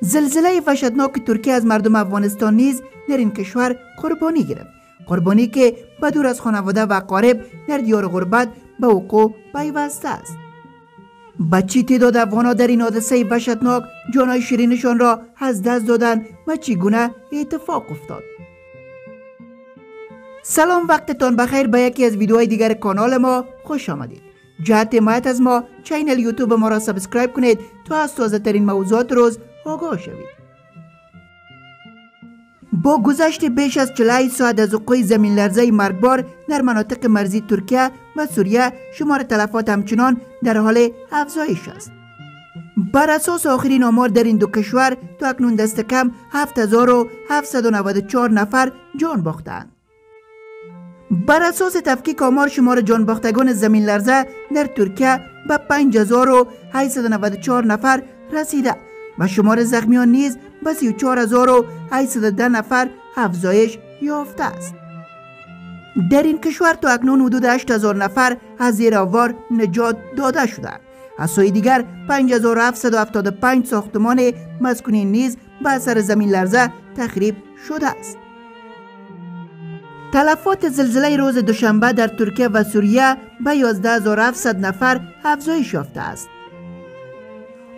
زلزله وحشتناک ترکیه از مردم افغانستان نیز در این کشور قربانی گرفت. قربانی که به دور از خانواده و اقارب در دیار غربت به وقوع پیوسته است. به چی تعداد افغانها در این حادثه وحشتناک جانهای شیرینشان را از دست دادند و چگونه اتفاق افتاد. سلام وقتتان بخیر. به یکی از ویدیوهای دیگر کانال ما خوش آمدید. جهت حمایت از ما channel یوتیوب ما را subscribe کنید تا از تازه ترین موضوعات روز آگاه شوید. با گذشت بیش از 48 ساعت از وقوع زمین لرزه مرگبار در مناطق مرزی ترکیه و سوریه شمار تلفات همچنان در حال افزایش است. بر اساس آخرین آمار در این دو کشور تا اکنون دست کم 7794 نفر جان باختند بر اساس تفکیک آمار شمار جان باختگان زمین لرزه در ترکیه به 5894 نفر رسیده. و شمار زخمیان نیز به 34810 نفر افزایش یافته است. در این کشور تا اکنون حدود 8000 نفر از زیر آوار نجات داده شدند. از سوی دیگر 5775 ساختمان مسکونی نیز به اثر زمین لرزه تخریب شده است. تلفات زلزله روز دوشنبه در ترکیه و سوریه به 11700 نفر افزایش یافته است.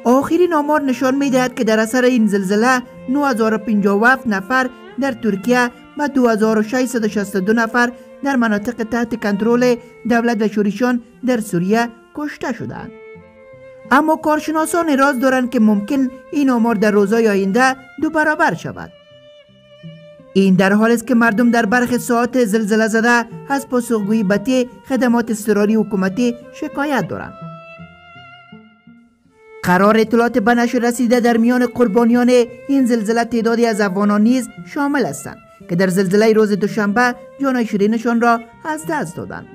آخرین آمار نشان می دهد که در اثر این زلزله 9057 نفر در ترکیه و 2662 نفر در مناطق تحت کنترل دولت و شوریشان در سوریه کشته شدند. اما کارشناسان راز دارند که ممکن این آمار در روزهای آینده دو برابر شود. این در حال است که مردم در برخی ساعت زلزله زده از پاسخگویی بطی خدمات اضطراری حکومتی شکایت دارند. قرار اطلاعات به رسیده در میان قربانیان این زلزله تعدادی از افغانان نیز شامل هستند که در زلزله روز دوشنبه جانای شیرینشان را از دست دادند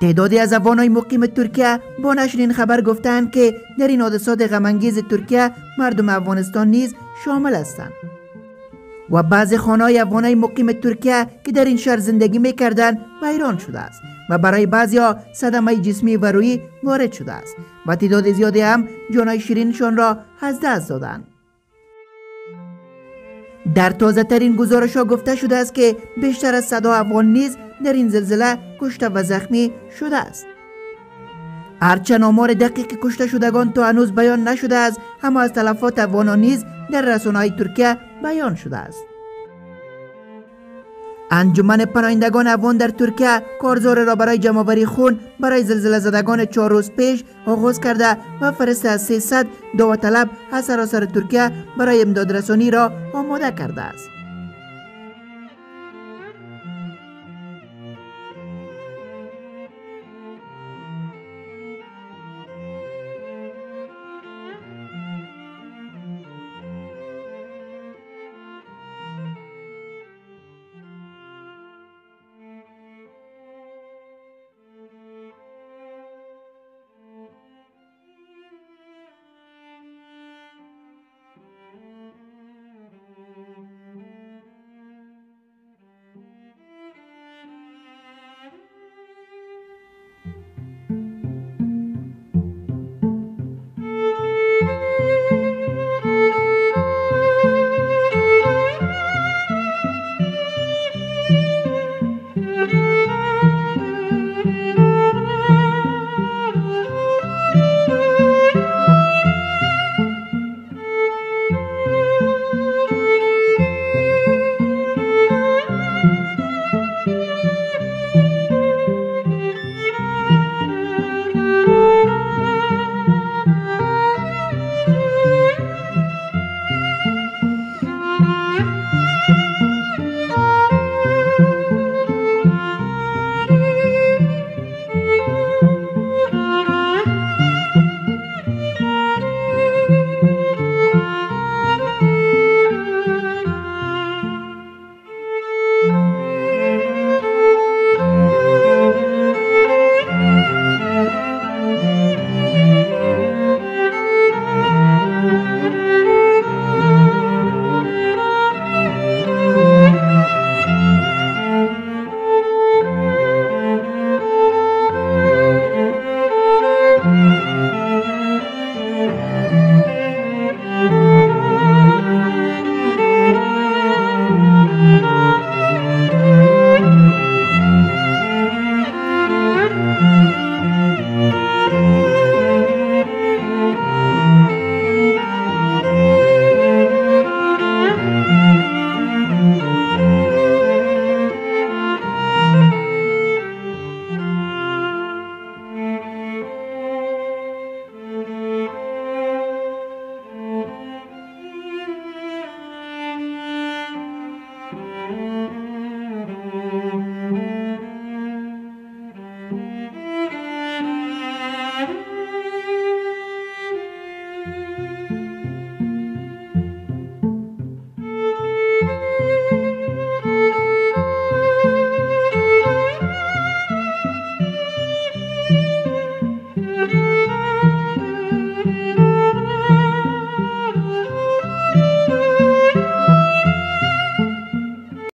تعدادی از افغانای مقیم ترکیه با نشر این خبر گفتند که در این حادثات غمانگیز ترکیه مردم افغانستان نیز شامل هستند. و بعضی خانهای افغانای مقیم ترکیه که در این شهر زندگی می‌کردند ویران شده است و برای ها صدمه جسمی و روی وارد شده است و تعداد زیادی هم جانای شیرینشان را از دست دادند در تازه ترین گزارش ها گفته شده است که بیشتر از صدا افغان نیز در این زلزله کشته و زخمی شده است. هرچند آمار دقیق کشته شدگان تا هنوز بیان نشده است اما از تلفات افغانان نیز در رسانه های ترکیه بیان شده است. انجمن پناهندگان افغان در ترکیه کارزار را برای جمعآوری خون برای زلزله زدگان چهار روز پیش آغاز کرده و فرست از 300 داوطلب از سراسر ترکیه برای امدادرسانی را آماده کرده است.